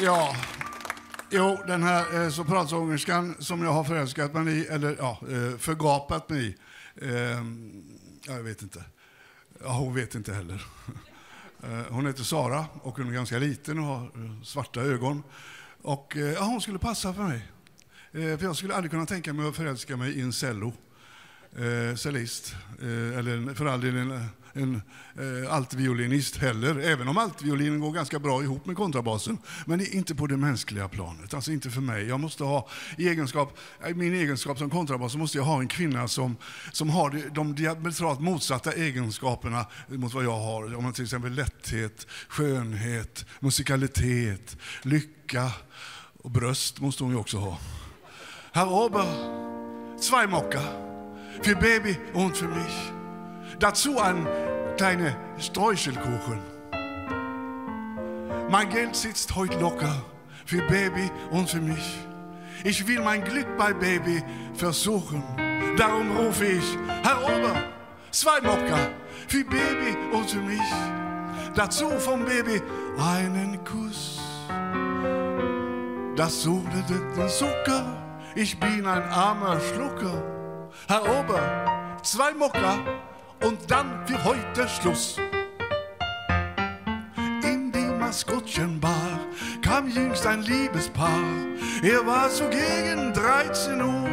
Ja, jo, den här eh, sopransångerskan som jag har förälskat mig i, eller ja, eh, förgapat mig i. Eh, jag vet inte. Ja, hon vet inte heller. Eh, hon heter Sara och hon är ganska liten och har eh, svarta ögon. Och eh, ja, hon skulle passa för mig. Eh, för jag skulle aldrig kunna tänka mig att förälska mig i en cello. Eh, cellist, eh, eller för all del en, en eh, altviolinist heller, även om altviolinen går ganska bra ihop med kontrabasen. Men det är inte på det mänskliga planet, alltså inte för mig. Jag måste ha, i egenskap, i min egenskap som kontrabas måste jag ha en kvinna som, som har de, de diametralt motsatta egenskaperna mot vad jag har. Om man till exempel lätthet, skönhet, musikalitet, lycka och bröst måste hon ju också ha. Herr Ober, zwei Mocker. Für Baby und für mich. Dazu ein kleiner Streuselkuchen. Mein Geld sitzt heute locker für Baby und für mich. Ich will mein Glück bei Baby versuchen. Darum rufe ich, Herr Ober, zwei Mocker für Baby und für mich. Dazu vom Baby einen Kuss. Das sudete den Zucker, ich bin ein armer Schlucker. Herr Ober, zwei Mocker und dann für heute Schluss. In die Maskottchenbar kam jüngst ein Liebespaar. Er war so gegen 13 Uhr.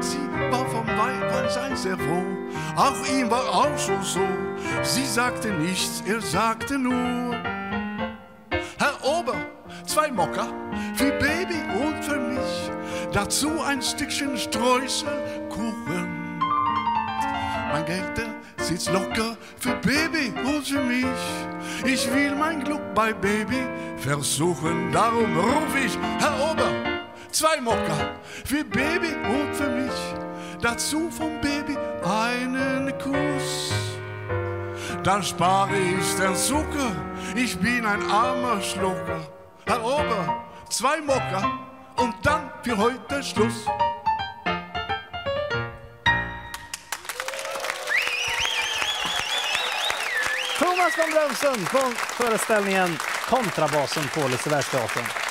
Sie war vom Weibersein sehr froh, auch ihm war auch schon so. Sie sagte nichts, er sagte nur. Herr Ober, zwei und für mich. Dazu ein Stückchen Streuselkuchen. Mein Geld sitzt locker für Baby und für mich. Ich will mein Glück bei Baby versuchen. Darum ruf ich, Herr Ober, zwei Mocker für Baby und für mich. Dazu vom Baby einen Kuss. Dann spare ich den Zucker, ich bin ein armer Schlucker. Herr Ober, zwei Mocker und dann für heute Schluss. Thomas von Brömsen från föreställningen Kontrabasen på Lisebergsteatern.